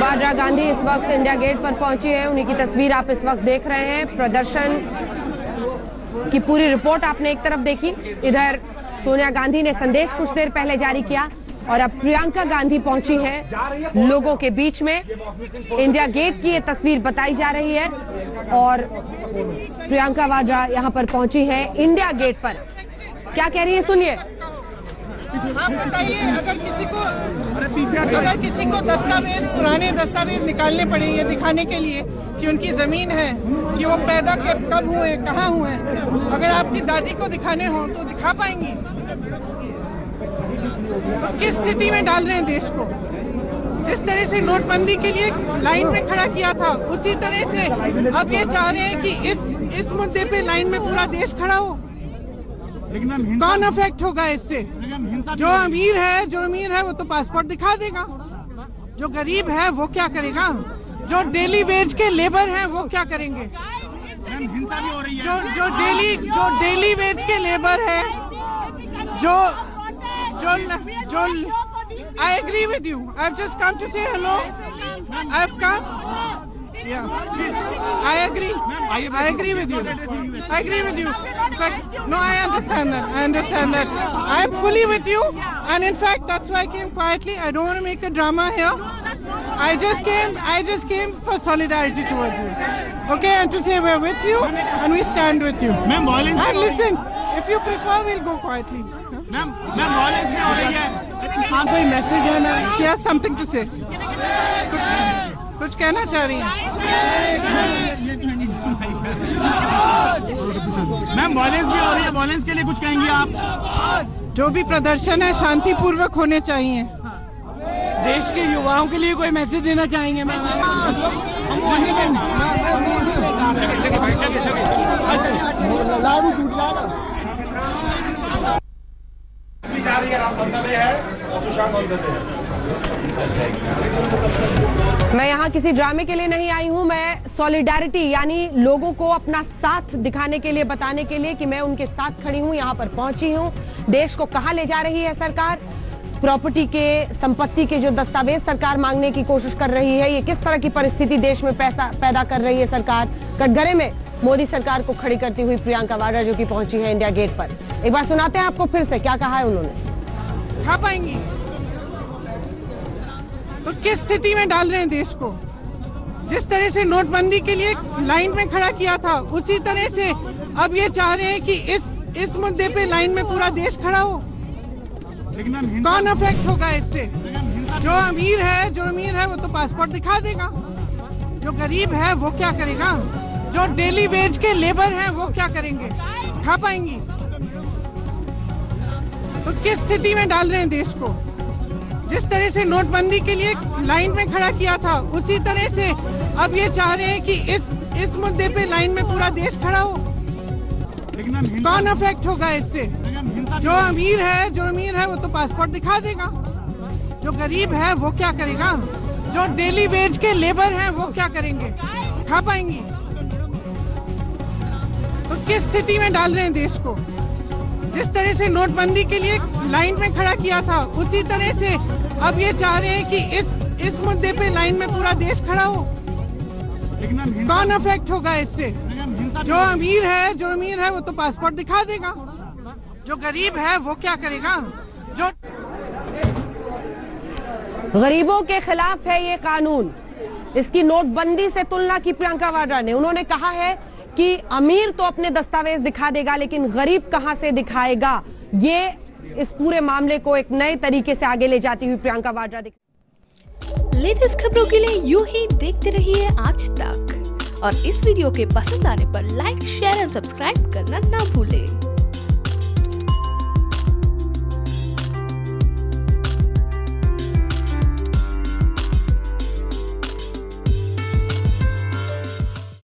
वाड्रा गांधी इस वक्त India gate पर पहुँची है। उन्हीं की तस्वीर आप इस वक्त देख रहे हैं। प्रदर्शन की पूरी रिपोर्ट आपने एक तरफ़ देखी। इधर सोनिया गांधी ने संदेश कुछ देर पहले जारी किया। और अब प्रियंका गांधी पहुँची है लोगों के बीच में। इंडिया गेट की ये तस्वीर बताई जा रही है और प्रियंका वाड्रा यहाँ पर पहुँची है इंडिया गेट पर। क्या कह रही है? सुनिए। आप बताइए, अगर किसी को अगर किसी को दस्तावेज़, पुराने दस्तावेज़ निकालने पड़ेंगे दिखाने के लिए कि उनकी ज़मीन है, कि वो पैदा कब हुए, कहाँ हुए अगर आपकी दादी को दिखाने हो तो दिखा पाएँगी। तो किस स्थिति में डाल रहे हैं देश को? जिस तरह से नोटबंदी के लिए लाइन में खड़ा किया था उसी तरह से अब ये चाह रहे हैं कि इस इस मुद्दे पे लाइन में पूरा देश खड़ा हो। कौन अफेक्ट होगा इससे? जो अमीर है जो अमीर है वो तो पासपोर्ट दिखा देगा। जो गरीब है वो क्या करेगा? जो डेली वेज के लेबर हैं वो क्या करेंगे? जो जो डेली जो डेली वेज के लेबर है जो Joel, Joel, I agree with you. I've just come to say hello. I've come. Yeah. I agree. I agree with you. I agree with you. But no, I understand that. I understand that. I'm fully with you. And in fact, that's why I came quietly. I don't want to make a drama here. I just came. I just came for solidarity towards you. Okay, and to say we're with you and we stand with you. And listen. If you prefer, we'll go quietly. Ma'am ma'am violence भी हो रही है हाँ कोई message है ना? She has something to से कुछ कुछ कहना चाह रही हैं? मैम वायलेंस भी हो रही है वायलेंस के लिए कुछ कहेंगे आप? जो भी प्रदर्शन है शांतिपूर्वक होने चाहिए। देश के युवाओं के लिए कोई मैसेज देना चाहेंगे मैम भी जा रही है राम मंदिर है और सुशांत मंदिर है मैं यहाँ किसी ड्रामे के लिए नहीं आई हूँ, मैं सॉलिडारिटी यानी लोगों को अपना साथ दिखाने के लिए, बताने के लिए कि मैं उनके साथ खड़ी हूँ, यहाँ पर पहुँची हूँ। देश को कहाँ ले जा रही है सरकार? प्रॉपर्टी के, संपत्ति के जो दस्तावेज़ सरकार मांगने की कोशिश कर रही है, ये किस तरह की परिस्थिति देश में पैसा, पैदा कर रही है सरकार? कटघरे में मोदी सरकार को खड़ी करती हुई प्रियंका वाड्रा जो की पहुँची है इंडिया गेट पर। एक बार सुनाते हैं आपको फिर से, क्या कहा है उन्होंने? खा पाएँगी। तो किस स्थिति में डाल रहे हैं देश को? जिस तरह से नोटबंदी के लिए लाइन में खड़ा किया था उसी तरह से अब ये चाह रहे हैं कि इस इस मुद्दे पे लाइन में पूरा देश खड़ा हो। कौन अफेक्ट होगा इससे? जो अमीर है जो अमीर है वो तो पासपोर्ट दिखा देगा। जो गरीब है वो क्या करेगा? जो डेली वेज के लेबर हैं वो क्या करेंगे? खा पाएँगी? तो किस स्थिति में डाल रहे हैं देश को? जिस तरह से नोटबंदी के लिए लाइन में खड़ा किया था उसी तरह से अब ये चाह रहे हैं कि इस इस मुद्दे पे लाइन में पूरा देश खड़ा हो। कौन अफेक्ट होगा इससे? जो अमीर है जो अमीर है वो तो पासपोर्ट दिखा देगा। जो गरीब है वो क्या करेगा? जो डेली वेज के लेबर हैं वो क्या करेंगे? खा पाएँगी। तो किस स्थिति में डाल रहे हैं देश को? जिस तरह से नोटबंदी के लिए लाइन में खड़ा किया था उसी तरह से अब ये चाह रहे हैं कि इस इस मुद्दे पे लाइन में पूरा देश खड़ा हो। कौन अफेक्ट होगा इससे? जो अमीर है जो अमीर है वो तो पासपोर्ट दिखा देगा। जो गरीब है वो क्या करेगा? जो गरीबों के खिलाफ है ये कानून। इसकी नोटबंदी से तुलना की प्रियंका वाड्रा ने। उन्होंने कहा है कि अमीर तो अपने दस्तावेज़ दिखा देगा, लेकिन गरीब कहाँ से दिखाएगा? ये इस पूरे मामले को एक नए तरीके से आगे ले जाती हुई प्रियंका वाड्रा लेटेस्ट खबरों के लिए यू ही देखते रहिए आज तक। और इस वीडियो के पसंद आने पर लाइक शेयर एंड सब्सक्राइब करना ना भूलें।